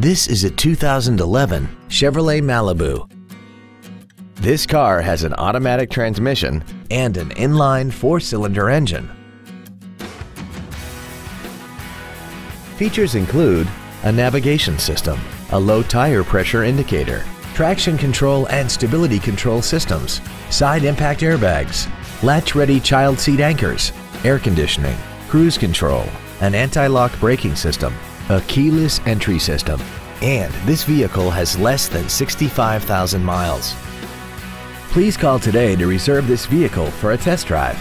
This is a 2011 Chevrolet Malibu. This car has an automatic transmission and an inline four-cylinder engine. Features include a navigation system, a low tire pressure indicator, traction control and stability control systems, side impact airbags, latch-ready child seat anchors, air conditioning, cruise control, an anti-lock braking system, a keyless entry system, and this vehicle has less than 65,000 miles. Please call today to reserve this vehicle for a test drive.